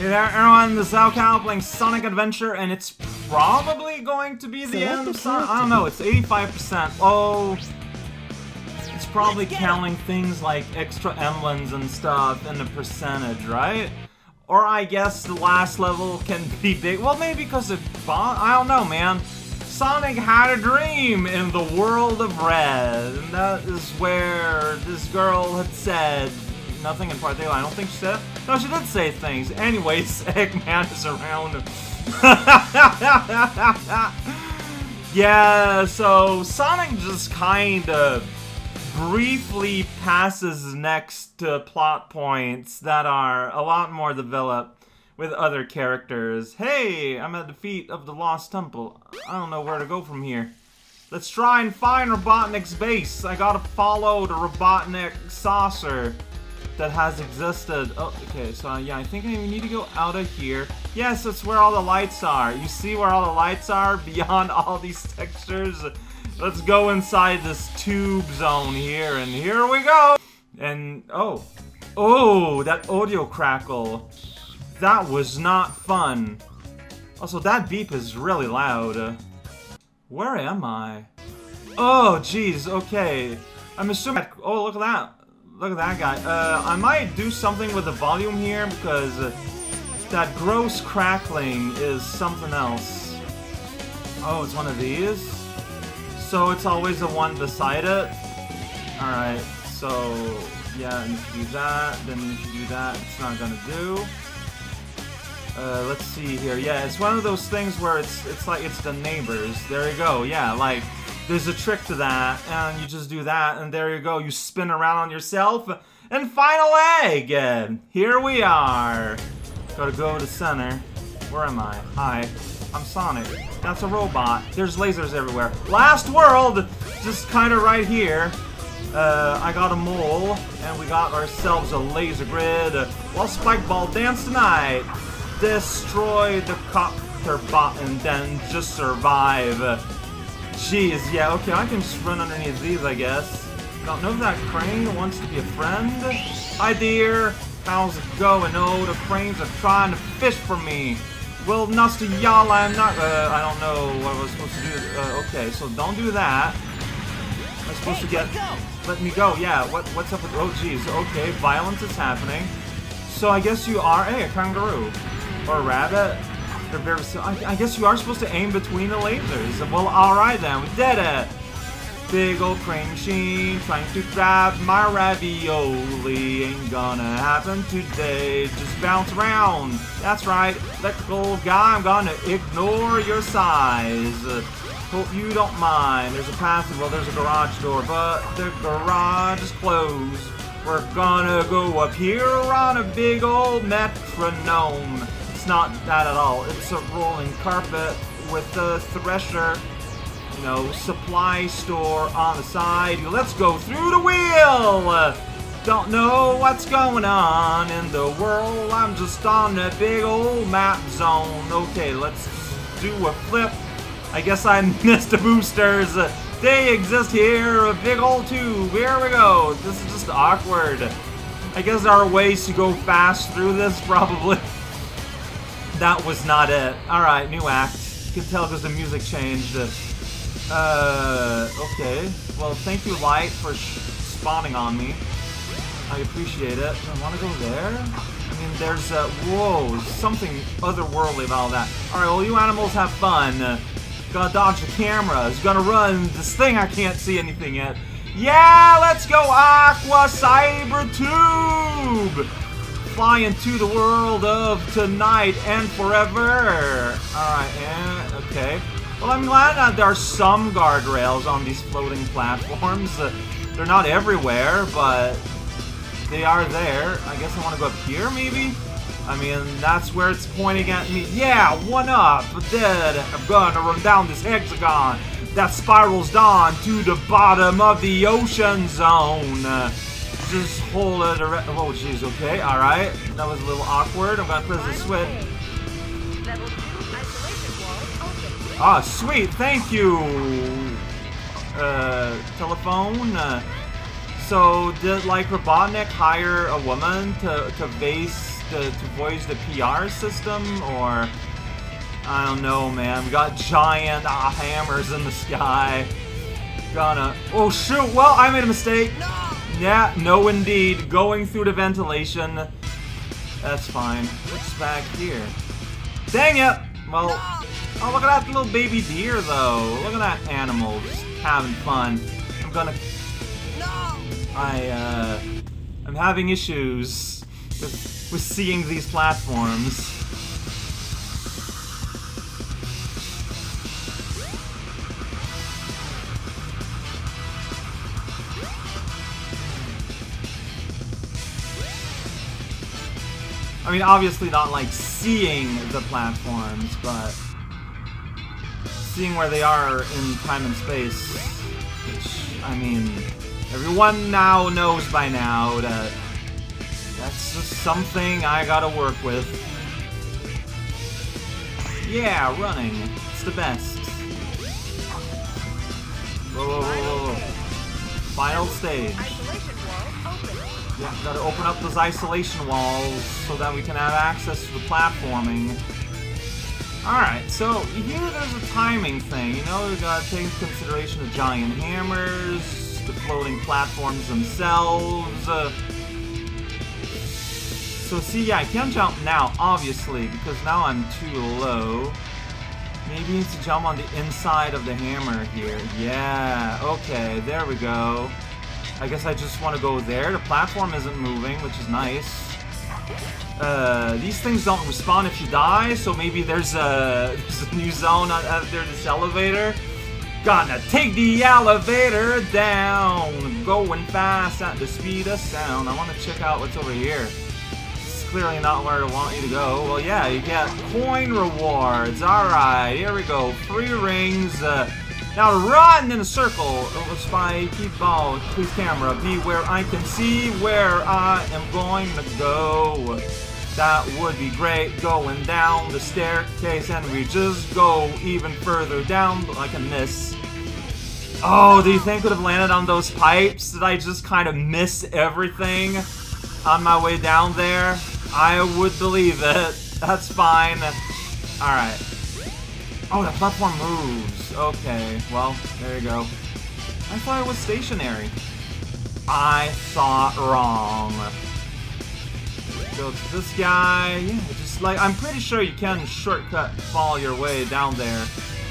Hey there, everyone, this is raocow playing Sonic Adventure, and it's probably going to be the Select end of Sonic. I don't know, it's 85%. Oh, it's probably counting things like extra emblems and stuff in the percentage, right? Or I guess the last level can be big. Well, maybe because of Bon. I don't know, man. Sonic had a dream in the world of Red, and that is where this girl had said nothing in particular. I don't think she said. No, she did say things. Anyways, Eggman is around. yeah, so Sonic just kind of briefly passes next to plot points that are a lot more developed with other characters. Hey, I'm at the feet of the Lost Temple. I don't know where to go from here. Let's try and find Robotnik's base. I gotta follow the Robotnik saucer that has existed. Oh, okay, so yeah, I think I need to go out of here. Yes, that's where all the lights are. You see where all the lights are beyond all these textures? Let's go inside this tube zone here, and here we go! And, oh. Oh, that audio crackle. That was not fun. Also, that beep is really loud. Where am I? Oh, jeez, okay. I'm assuming- Oh, look at that. Look at that guy. Uh, I might do something with the volume here because uh, that gross crackling is something else. Oh, it's one of these? So it's always the one beside it? Alright, so yeah, you do that, then you should do that, it's not gonna do. Uh, let's see here. Yeah, it's one of those things where it's it's like it's the neighbors. There you go. Yeah, like there's a trick to that, and you just do that, and there you go. You spin around on yourself, and final egg. Here we are. Gotta go to center. Where am I? Hi, I'm Sonic. That's a robot. There's lasers everywhere. Last world, just kind of right here. Uh, I got a mole, and we got ourselves a laser grid. Well, Spike Ball dance tonight destroy the copter bot and then just survive. Jeez, yeah, okay, I can just run underneath these, I guess. Don't know if that crane wants to be a friend. Hi, dear. How's it going? Oh, the cranes are trying to fish for me. Well, Nusta y'all, I'm not, uh, I don't know what I was supposed to do. Uh, okay, so don't do that. I'm supposed to get, let me go, yeah, what, what's up with, oh, jeez, okay, violence is happening. So I guess you are, hey, a kangaroo. Or a rabbit. Very, I, I guess you are supposed to aim between the lasers. Well, alright then, we did it. Big old crane machine trying to grab my ravioli. Ain't gonna happen today. Just bounce around. That's right, electrical guy, I'm gonna ignore your size. Hope you don't mind. There's a passage, well, there's a garage door, but the garage is closed. We're gonna go up here on a big old metronome. It's not that at all. It's a rolling carpet with a thresher, you know, supply store on the side. Let's go through the wheel! Don't know what's going on in the world. I'm just on a big old map zone. Okay, let's do a flip. I guess I missed the boosters. They exist here, a big old tube. Here we go. This is just awkward. I guess there are ways to go fast through this, probably. That was not it. Alright, new act. You can tell because the music changed. Uh, okay. Well, thank you, Light, for spawning on me. I appreciate it. I want to go there? I mean, there's, uh, whoa, something otherworldly about that. Alright, well, you animals have fun. Gotta dodge the cameras. Gonna run this thing I can't see anything yet. Yeah, let's go Aqua Cyber Tube! Fly into the world of tonight and forever. Alright, and okay. Well, I'm glad that there are some guardrails on these floating platforms. Uh, they're not everywhere, but they are there. I guess I want to go up here, maybe? I mean, that's where it's pointing at me. Yeah, one up. But dead. I'm gonna run down this hexagon that spirals down to the bottom of the ocean zone. Just hold it around. Oh, jeez. Okay. All right. That was a little awkward. I'm gonna press the switch. Ah, sweet. Thank you. Uh, telephone. Uh, so did like Robotnik hire a woman to to base to, to voice the PR system, or I don't know, man. We got giant uh, hammers in the sky. Gonna. Oh shoot! Well, I made a mistake. No! Yeah, no, indeed. Going through the ventilation. That's fine. What's back here? Dang it! Well, oh look at that little baby deer though. Look at that animal just having fun. I'm gonna. No! I uh, I'm having issues with, with seeing these platforms. I mean, obviously not like seeing the platforms, but seeing where they are in time and space. Which, I mean, everyone now knows by now that that's just something I gotta work with. Yeah, running. It's the best. Whoa, whoa, whoa, whoa. Final stage. Yeah, gotta open up those isolation walls so that we can have access to the platforming. Alright, so here there's a timing thing. You know, we gotta take into consideration the giant hammers, the floating platforms themselves. Uh, so see, yeah, I can't jump now, obviously, because now I'm too low. Maybe need to jump on the inside of the hammer here. Yeah, okay, there we go. I guess I just want to go there. The platform isn't moving, which is nice. Uh, these things don't respawn if you die, so maybe there's a, there's a new zone after this elevator. Gonna take the elevator down, going fast at the speed of sound. I want to check out what's over here. It's clearly not where I want you to go. Well, yeah, you get coin rewards. Alright, here we go. Free rings. Uh, now run in a circle. Oh, spy, keep ball, please camera, be where I can see where I am going to go. That would be great, going down the staircase and we just go even further down, I can miss. Oh, do you think would have landed on those pipes? Did I just kind of miss everything on my way down there? I would believe it. That's fine. Alright. Oh, the platform moves. Okay, well, there you go. I thought it was stationary. I thought wrong. Go to this guy. Yeah, just like, I'm pretty sure you can shortcut follow your way down there.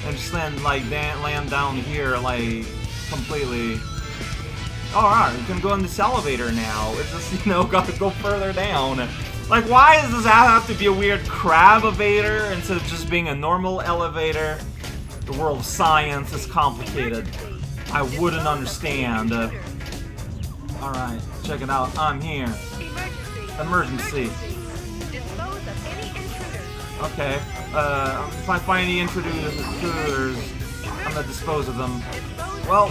And just land, like, land down here, like, completely. Oh, alright, you can go in this elevator now. It's just, you know, gotta go further down. Like, why does this have to be a weird crab elevator instead of just being a normal elevator? The world of science is complicated. I wouldn't understand. Uh, Alright, check it out. I'm here. Emergency. Okay. Uh, if I find any intruders, I'm gonna dispose of them. Well.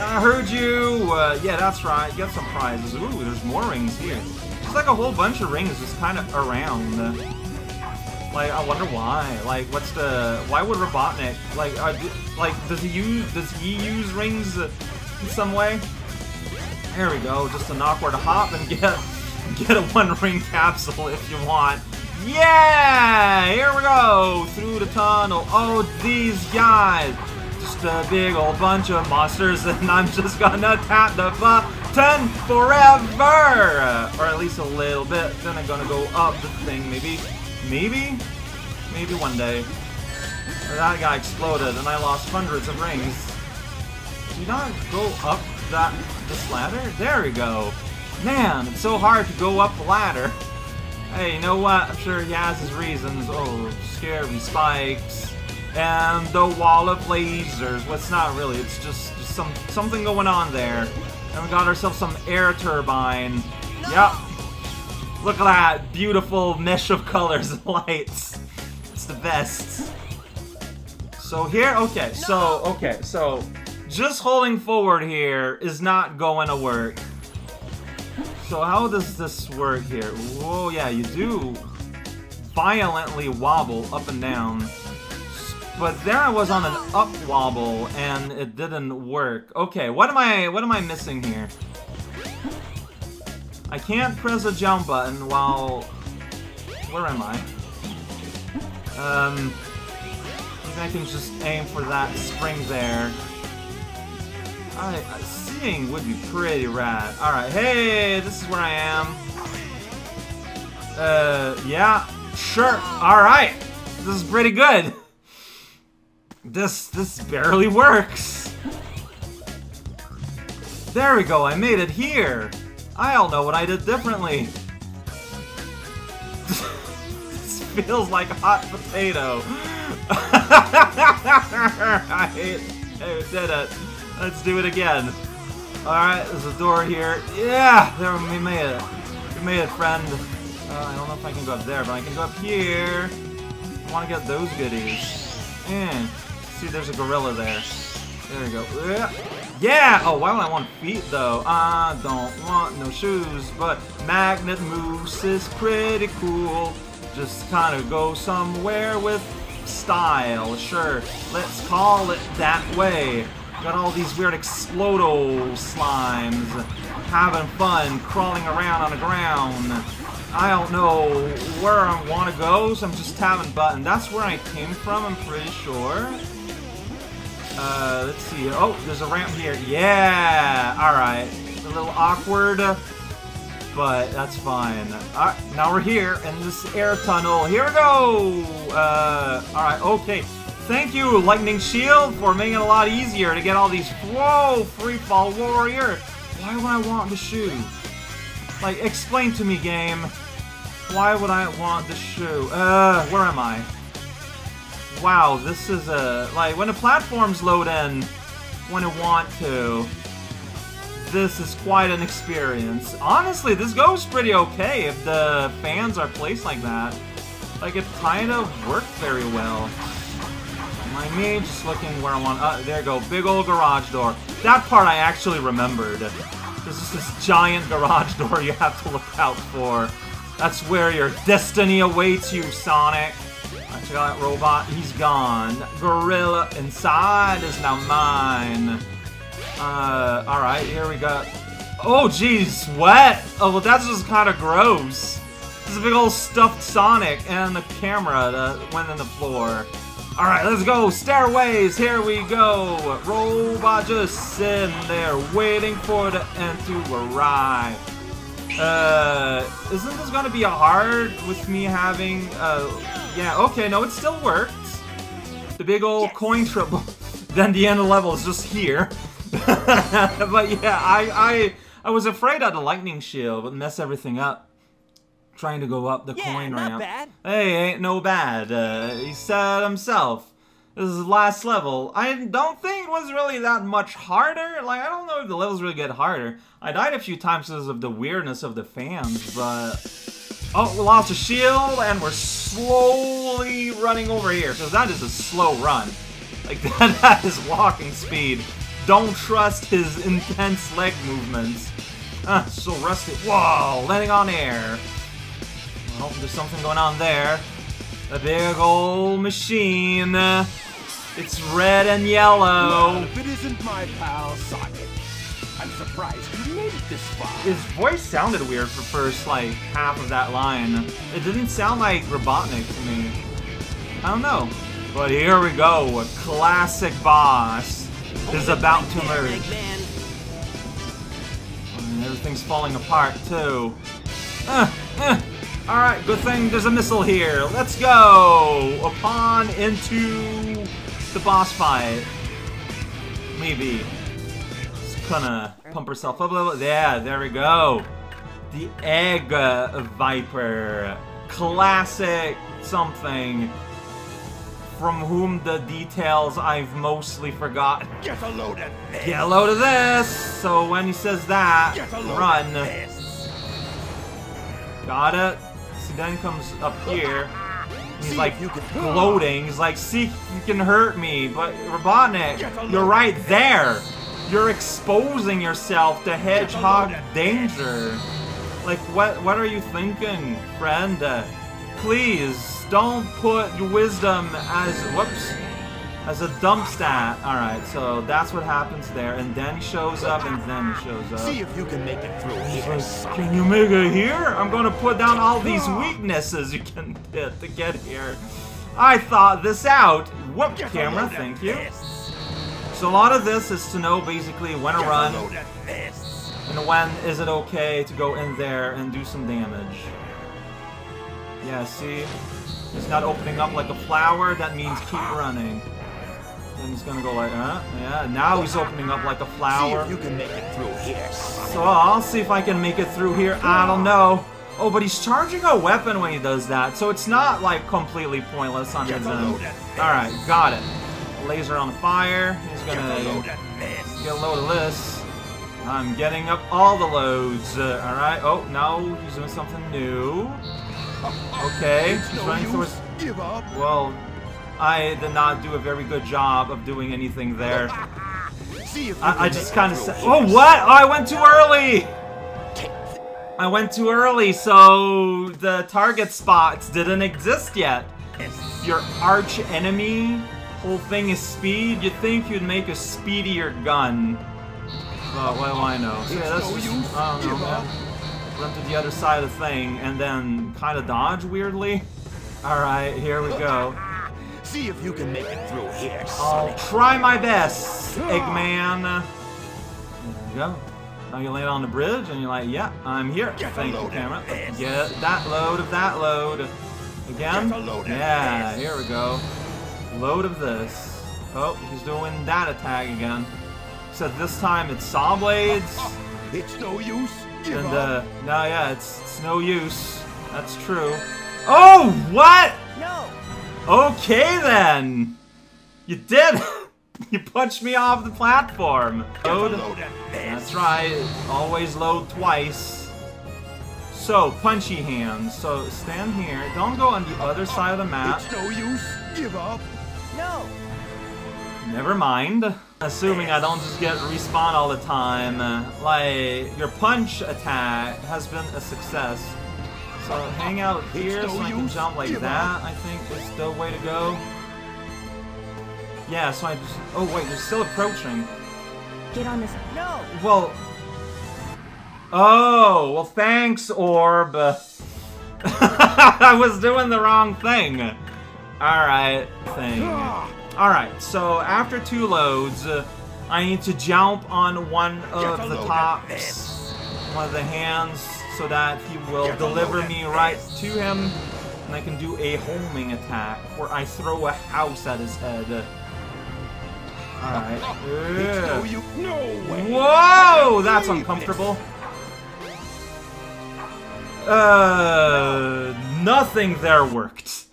I heard you. Uh, yeah, that's right. Get some prizes. Ooh, there's more rings here. There's like a whole bunch of rings just kind of around. Like, I wonder why. Like, what's the? Why would Robotnik like? Uh, d- like, does he use? Does he use rings uh, in some way? There we go. Just an awkward hop and get get a one ring capsule if you want. Yeah! Here we go through the tunnel. Oh, these guys. Just a big old bunch of monsters, and I'm just gonna tap the button forever! Or at least a little bit. Then I'm gonna go up the thing, maybe. Maybe? Maybe one day. That guy exploded, and I lost hundreds of rings. Do you not go up that this ladder? There we go. Man, it's so hard to go up the ladder. Hey, you know what? I'm sure he has his reasons. Oh, scary spikes. And the wall of lasers. Well, not really. It's just, just some something going on there. And we got ourselves some air turbine. Yep. Look at that beautiful mesh of colors and lights. It's the best. So here, okay, so, okay, so just holding forward here is not going to work. So how does this work here? Whoa, yeah, you do violently wobble up and down. But there I was on an up wobble and it didn't work. Okay, what am I what am I missing here? I can't press a jump button while Where am I? Um, I can just aim for that spring there. I, I seeing would be pretty rad. All right, hey, this is where I am. Uh, yeah, sure. All right, this is pretty good. This this barely works. There we go. I made it here. I don't know what I did differently. this feels like a hot potato. I hate. I did it. Let's do it again. Alright, there's a door here. Yeah! There, we made it. We made it, friend. Uh, I don't know if I can go up there, but I can go up here. I want to get those goodies. Yeah. See, there's a gorilla there. There we go. Yeah! Oh, why would I want feet, though? I don't want no shoes, but Magnet Moose is pretty cool. Just kind of go somewhere with style. Sure, let's call it that way. Got all these weird explodo slimes having fun crawling around on the ground. I don't know where I want to go, so I'm just tapping button. That's where I came from, I'm pretty sure. Uh, let's see. Oh, there's a ramp here. Yeah! Alright. A little awkward, but that's fine. Alright, now we're here in this air tunnel. Here we go! Uh, alright, okay. Thank you, Lightning Shield, for making it a lot easier to get all these... Whoa! Free Fall Warrior! Why would I want the shoe? Like, explain to me, game. Why would I want the shoe? Uh, where am I? Wow, this is a... Like, when the platforms load in when I want to, this is quite an experience. Honestly, this goes pretty okay if the fans are placed like that. Like, it kind of worked very well. My me just looking where I want. Uh, there go. Big old garage door. That part I actually remembered. There's just this giant garage door you have to look out for. That's where your destiny awaits you, Sonic. That robot. He's gone. Gorilla inside is now mine. Uh, alright, here we go. Oh, geez, sweat! Oh, well, that's just kind of gross. There's a big old stuffed Sonic and the camera that went in the floor. Alright, let's go. Stairways, here we go. Robot just sitting there waiting for the end to arrive. Uh, isn't this gonna be hard with me having, uh, yeah, okay, no, it still works. The big old Yes. coin triple. then the end of the level is just here. but yeah, I, I, I was afraid that the lightning shield would mess everything up. Trying to go up the Yeah, coin ramp. bad. Hey, ain't no bad. Uh, he said himself. This is the last level. I don't think it was really that much harder. Like, I don't know if the levels really get harder. I died a few times because of the weirdness of the fans, but... Oh, we lost a shield, and we're slowly running over here, because that is a slow run. Like, that, that is walking speed. Don't trust his intense leg movements. Ah, so rusty. Whoa, landing on air. Well, there's something going on there. A big old machine. It's red and yellow. Well, if it isn't my pal Sonic, I'm surprised you made it this far. His voice sounded weird for first, like, half of that line. It didn't sound like Robotnik to me. I don't know. But here we go. A classic boss is about to emerge. And everything's falling apart, too. Uh, uh. Alright, good thing there's a missile here. Let's go! Upon into the boss fight. Maybe. Just gonna pump herself up a little. Yeah, there we go. The Egg uh, Viper. Classic something. From whom the details I've mostly forgotten. Get a load of this. Get a load of this! So when he says that, Get a load run. Got it. So then comes up here. He's like gloating. He's like, see, you can hurt me, but Robotnik, you're right there. You're exposing yourself to hedgehog danger. Like, what? What are you thinking, friend? Please don't put your wisdom as whoops. As a dump stat. Alright, so that's what happens there. And then he shows up, and then he shows up. See if you can make it through here, Sonic. Can you make it here? I'm gonna put down all these weaknesses you can hit to get here. I thought this out. Whoop, Get camera, thank you. this. So a lot of this is to know basically when to Get run load of this. and when is it okay to go in there and do some damage. Yeah, see? It's not opening up like a flower, that means keep uh-huh. running. Then he's gonna go like, uh, yeah, now he's opening up like a flower. See if you can make it through here, So I'll see if I can make it through here. I don't know. Oh, but he's charging a weapon when he does that, so it's not like completely pointless on his end. Alright, got it. Laser on the fire. He's Get a load gonna of get a load of this. I'm getting up all the loads. Uh, Alright. Oh, no, he's doing something new. Okay, he's running towards. Give up. Well, I did not do a very good job of doing anything there. I, I just kind of said. Oh, what? Oh, I went too early! I went too early, so the target spots didn't exist yet. Your arch enemy, whole thing is speed. You'd think you'd make a speedier gun. But what do I know? So, yeah, that's just. I don't know, man. Run to the other side of the thing and then kind of dodge weirdly. Alright, here we go. See if you can make it through here, I'll try my best, Eggman. There we go. Now you land on the bridge and you're like, yeah, I'm here. Get Thank you, camera. this. Get that load of that load. Again? Get a load of yeah, this. here we go. Load of this. Oh, he's doing that attack again. Except this time it's saw blades. It's no use. Give And up. uh, no, yeah, it's, it's no use. That's true. Oh, what? No! Okay then. You did. you punched me off the platform. Load. load of this. That's right. Always load twice. So, punchy hands. So, stand here. Don't go on the other side of the map. It's no use. Give up. No! Never mind. Assuming I don't just get respawn all the time. Like, your punch attack has been a success. So, hang out here so I can jump like that, I think is the way to go. Yeah, so I just... Oh, wait, they're still approaching. Get on this. No! Well... Oh, well thanks, Orb. I was doing the wrong thing. Alright, thing. Alright, so after two loads, uh, I need to jump on one of the load of tops, one of the hands, so that he will deliver me right to him, and I can do a homing attack, where I throw a house at his head. Alright. It's no No way. Whoa! That's uncomfortable. Uh, nothing there worked.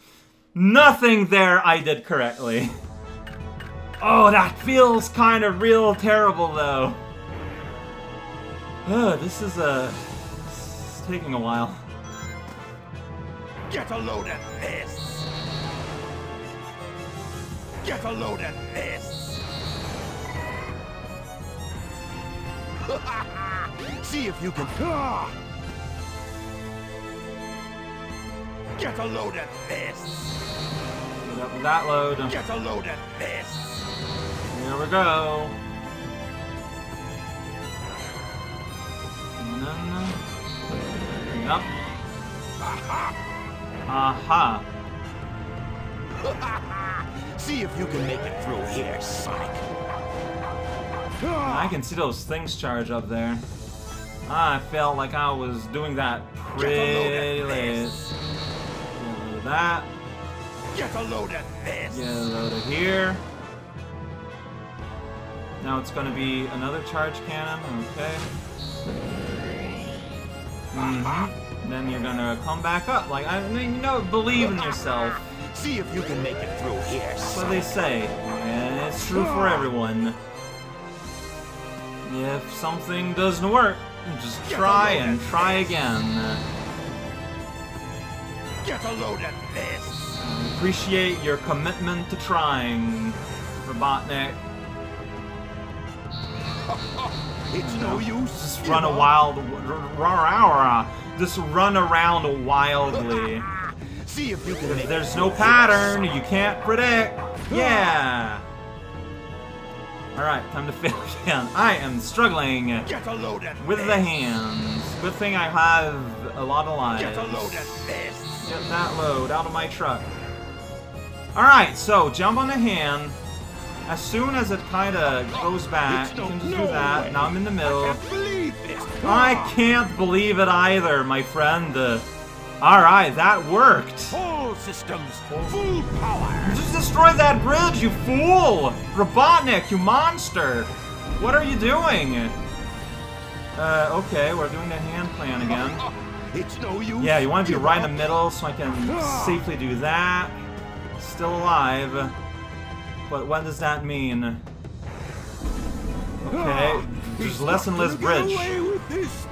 Nothing there I did correctly. Oh, that feels kind of real terrible though. Uh, this is a. Taking a while. Get a load of this. Get a load of this. See if you can. Get a load of this. Get up with that load. Get a load of this. Here we go. And then, uh. Aha. See if you can make it through here, Sonic. I can see those things charge up there. I felt like I was doing that Get a load pretty of late. this. Get a load of that. Get a load of this. Get a load of here. Now it's gonna be another charge cannon, okay. Mm-hmm. Then you're gonna come back up. Like, I mean, you know, believe in yourself. See if you can make it through here, That's what they say. And it's true for everyone. If something doesn't work, just try and try again. Get a load of this. Appreciate your commitment to trying, Robotnik. It's no use. Just run a wild, up. wild, rah just run around wildly. See if you can If there's no pattern, you can't predict. Yeah. Alright, time to fail again. I am struggling Get a load with the hands. Good thing I have a lot of lives. Get a load at this. Get that load out of my truck. Alright, so jump on the hand. As soon as it kinda goes back, you can just do that. Now I'm in the middle. I can't believe this. I can't believe it either, my friend. Uh, Alright, that worked. All systems, full power. Just destroy that bridge, you fool! Robotnik, you monster! What are you doing? Uh, okay, we're doing the hand plan again. It's no use. Yeah, you want to be right in the middle so I can safely do that. Still alive. But what does that mean? Okay, there's less and less bridge. away with this.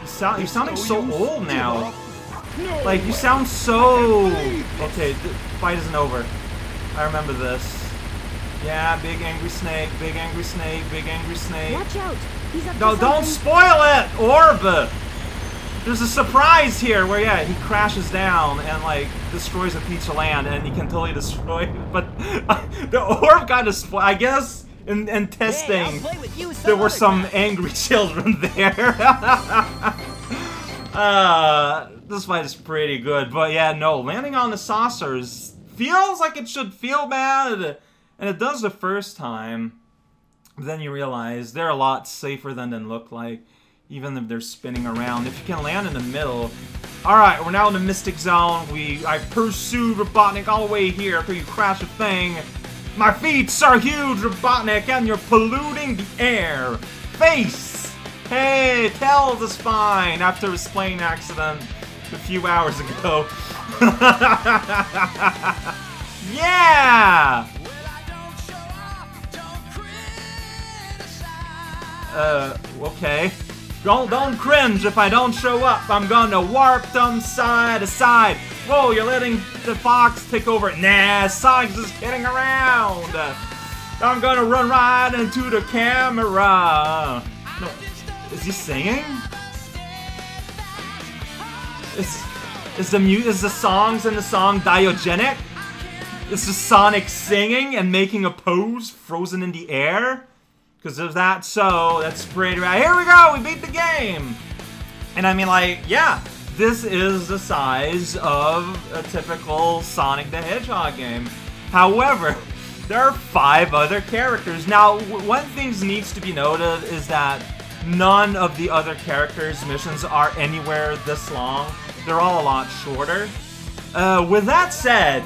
You sound, you're sounding so old now. Like, you sound so... Okay, the fight isn't over. I remember this. Yeah, big angry snake, big angry snake, big angry snake. Watch out! He's up No, don't spoil it, Orb! There's a surprise here where, yeah, he crashes down and, like, destroys a piece of land and he can totally destroy it. But the Orb got destroyed. I guess in Hey, testing, with you there were some angry children there. uh, this fight is pretty good, but yeah, no, landing on the saucers feels like it should feel bad, and it does the first time. Then you realize they're a lot safer than they look like, even if they're spinning around. If you can land in the middle. Alright, we're now in the Mystic Zone. We I pursued Robotnik all the way here until you crash a thing. My feet are huge, Robotnik, and you're polluting the air. Face! Hey, tails is fine after his plane accident a few hours ago. yeah! Uh, okay. Don't don't cringe if I don't show up. I'm gonna warp them side to side. Whoa, you're letting the fox take over. Nah, Sonic's just kidding around. I'm gonna run right into the camera. No, is he singing? Is is the mu is the songs in the song diogenic? Is the Sonic singing and making a pose frozen in the air? Because if that's so, that's right. Here we go, we beat the game! And I mean, like, yeah, this is the size of a typical Sonic the Hedgehog game. However, there are five other characters. Now, one thing needs to be noted is that none of the other characters' missions are anywhere this long. They're all a lot shorter. Uh, with that said,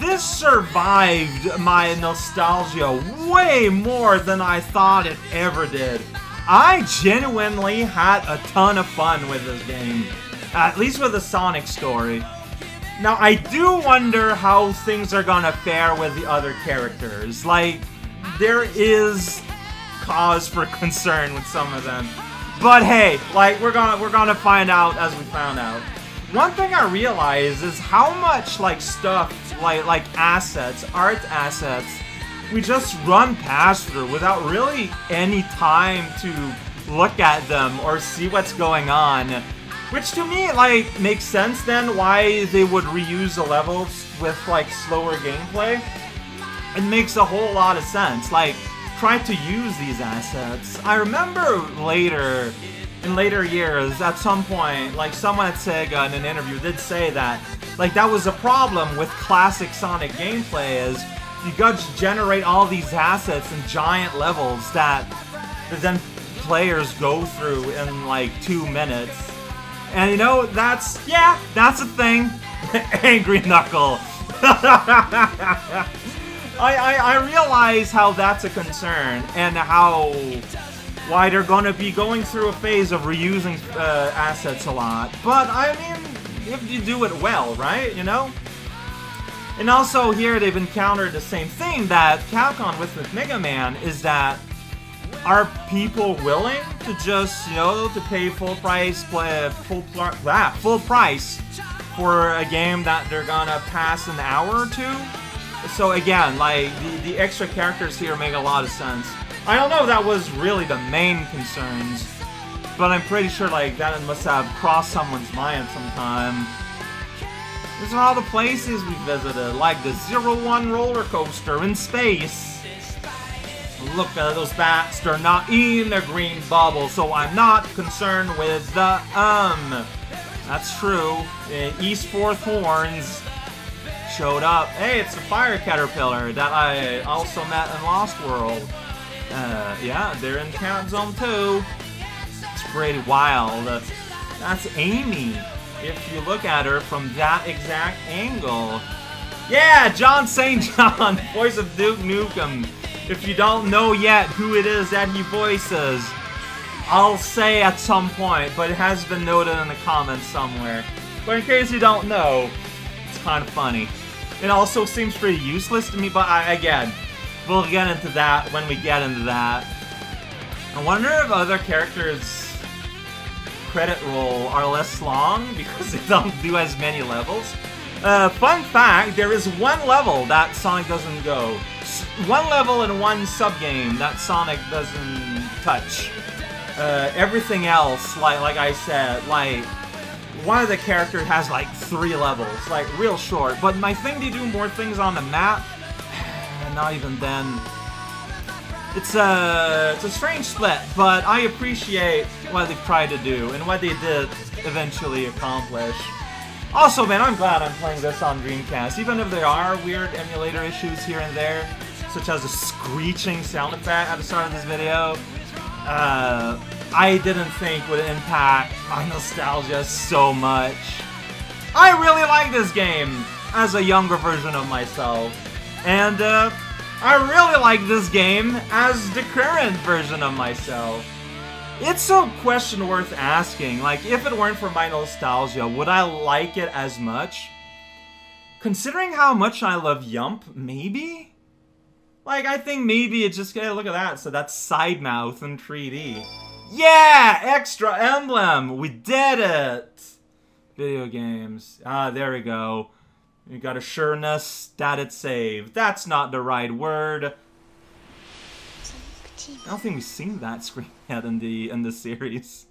this survived my nostalgia way more than I thought it ever did. I genuinely had a ton of fun with this game, at least with the Sonic story. Now, I do wonder how things are gonna fare with the other characters. Like, there is cause for concern with some of them. But hey, like we're gonna we're gonna find out as we found out. One thing I realize is how much like stuff like like assets, art assets, we just run past through without really any time to look at them or see what's going on. Which to me like makes sense then why they would reuse the levels with like slower gameplay. It makes a whole lot of sense. Like try to use these assets. I remember later in later years, at some point, like someone at Sega in an interview did say that, like that was a problem with classic Sonic gameplay is you got to generate all these assets in giant levels that, that then players go through in like two minutes. And you know, that's, yeah, that's a thing. Angry Knuckle. I, I, I realize how that's a concern and how why they're to be going through a phase of reusing uh, assets a lot. But I mean, if you do it well, right? You know. And also here they've encountered the same thing that Capcom with Mega Man is that are people willing to just you know to pay full price play full ah, full price for a game that they're gonna pass an hour or two? So again, like the, the extra characters here make a lot of sense. I don't know if that was really the main concerns, but I'm pretty sure like that must have crossed someone's mind sometime. These are all the places we visited, like the Zero One roller coaster in space. Look at those bats, they're not in their green bubble, so I'm not concerned with the um. That's true. East Fourth Horns showed up. Hey, it's a fire caterpillar that I also met in Lost World. Uh, yeah, they're in Count Zone too. It's pretty wild. That's Amy. If you look at her from that exact angle. Yeah, Jon St. John, voice of Duke Nukem. If you don't know yet who it is that he voices, I'll say at some point, but it has been noted in the comments somewhere. But in case you don't know, it's kind of funny. It also seems pretty useless to me, but I, again, we'll get into that when we get into that. I wonder if other characters' credit roll are less long because they don't do as many levels. Uh, fun fact, there is one level that Sonic doesn't go. One level in one sub-game that Sonic doesn't touch. Uh, everything else, like like I said, like one of the characters has like three levels, like real short. But my thing to do more things on the map, not even then. It's a it's a strange split, but I appreciate what they've tried to do and what they did eventually accomplish. Also, man, I'm glad I'm playing this on Dreamcast, even if there are weird emulator issues here and there, such as a screeching sound effect at the start of this video. Uh, I didn't think would impact my nostalgia so much. I really like this game as a younger version of myself. And uh, I really like this game as the current version of myself. It's a question worth asking. Like, if it weren't for my nostalgia, would I like it as much? Considering how much I love Yump, maybe? Like, I think maybe it's just, hey, look at that. So that's side mouth in 3D. Yeah! Extra emblem! We did it! Video games. Ah, there we go. You got assureness that it's saved. That's not the right word. I don't think we've seen that screen yet in the in the series.